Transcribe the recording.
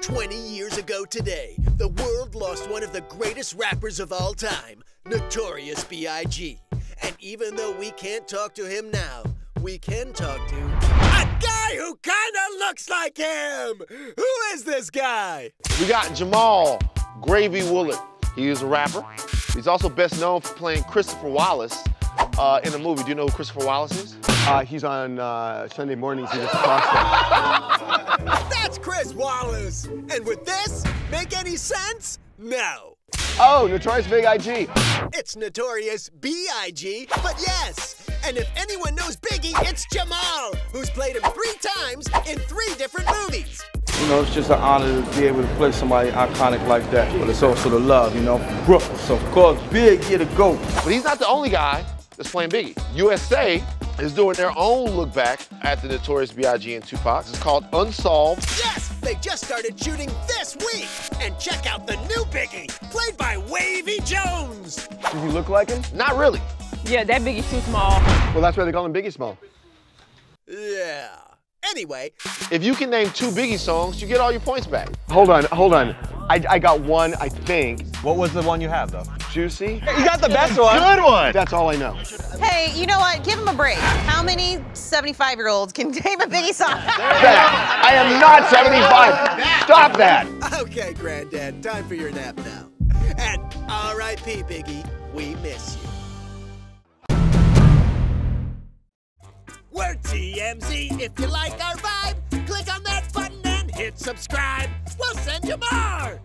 20 years ago today, the world lost one of the greatest rappers of all time, Notorious B.I.G. And even though we can't talk to him now, we can talk to a guy who kinda looks like him! Who is this guy? We got Jamal Gravy Woolard. He is a rapper. He's also best known for playing Christopher Wallace uh, in the movie. Do you know who Christopher Wallace is? Uh, he's on uh, Sunday mornings. He gets pasta. That's Chris And would this make any sense? No. Oh, Notorious Big IG. It's Notorious B.I.G., IG, but yes. And if anyone knows Biggie, it's Jamal, who's played him three times in three different movies. You know, it's just an honor to be able to play somebody iconic like that. But it's also the love, you know, from Brooklyn. So, of course, Big, get a go. But he's not the only guy that's playing Biggie. USA is doing their own look back at the Notorious B.I.G. and Tupac. It's called Unsolved. Yes, they just started shooting this week. And check out the new Biggie, played by Wavyy Jonez. Does he look like him? Not really. Yeah, that Biggie's too small. Well, that's why they call him Biggie Small. Yeah. Anyway, If you can name two Biggie songs, you get all your points back. Hold on, hold on. I, I got one, I think. What was the one you have, though? Juicy? You got the best one. Good one. That's all I know. Hey, you know what? Give him a break. How many 75 year olds can name a Biggie song? That. I am not 75. Stop that. okay, Granddad, time for your nap now. And R.I.P. Biggie, we miss you. We're TMZ. If you like our vibe, click on that button and hit subscribe. We'll send you more.